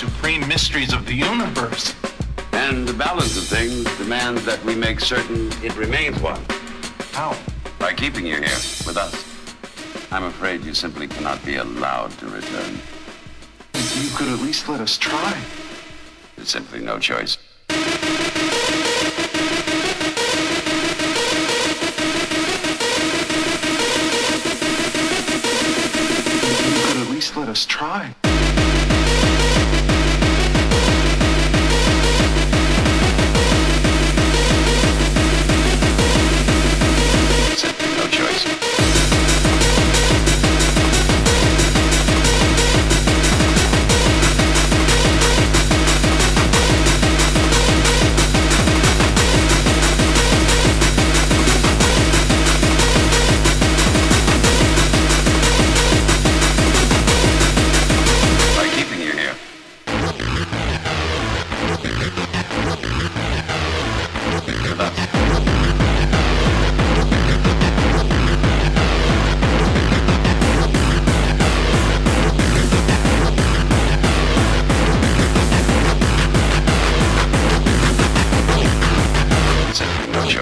supreme mysteries of the universe. And the balance of things demands that we make certain it remains one. How? By keeping you here with us. I'm afraid you simply cannot be allowed to return. You could at least let us try. There's simply no choice. You could at least let us try.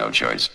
no choice.